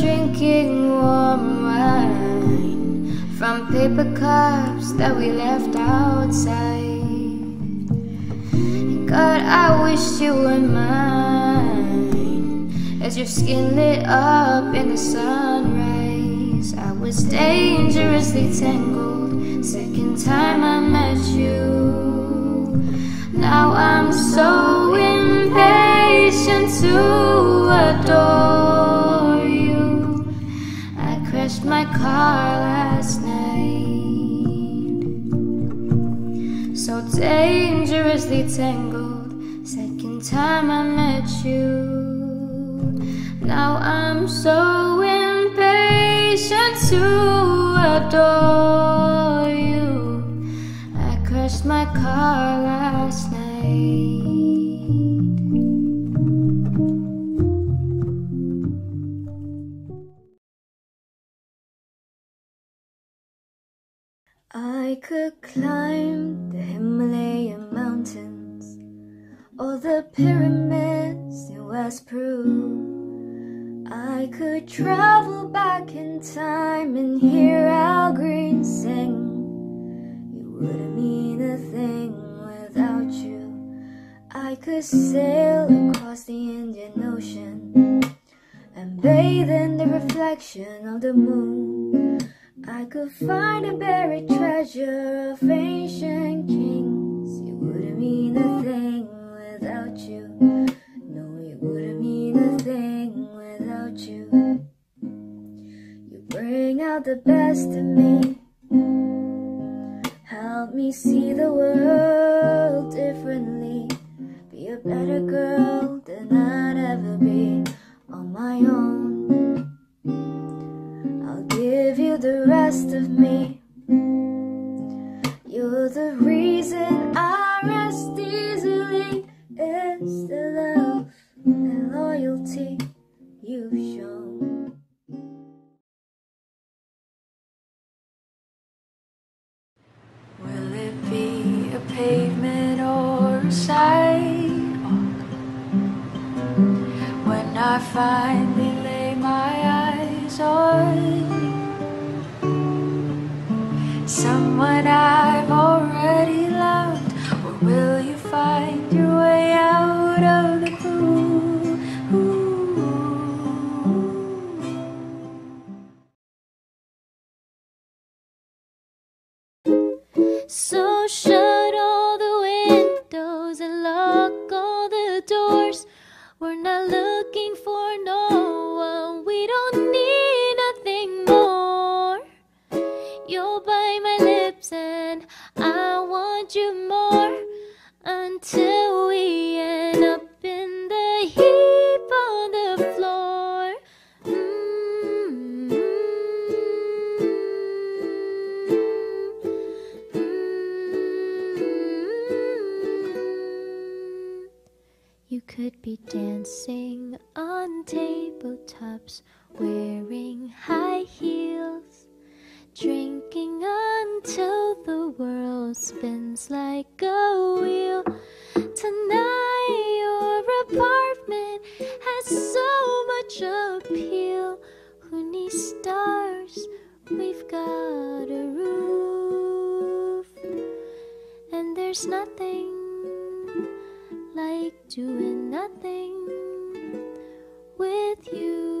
drinking warm wine from paper cups that we left outside. God, I wish you were mine as your skin lit up in the sunrise. I was dangerously tangled. Second time I met you. My car last night. So dangerously tangled. Second time I met you. Now I'm so impatient to adore you. I crashed my car last night. I could climb the Himalayan mountains or the pyramids in West Peru. I could travel back in time and hear Al Green sing. You wouldn't mean a thing without you. I could sail across the Indian Ocean and bathe in the reflection of the moon. I could find a buried treasure of ancient kings. You wouldn't mean a thing without you. No, it wouldn't mean a thing without you. You bring out the best in me. Help me see the world differently. Be a better girl than I'd of me. You're the reason I rest easily. It's the love and loyalty you've shown. Will it be a pavement or a sidewalk? When I finally lay my eyes on you, someone I've already loved, or will you find your way out of the blue? So shut all the windows and lock all the doors. We're not looking for no one. We don't need nothing more. My lips I want you more until we end up in the heap on the floor. Mm-hmm. You could be dancing on tabletops, wearing high heels, drinking spins like a wheel. Tonight, your apartment has so much appeal. Who needs stars? We've got a roof, and there's nothing like doing nothing with you.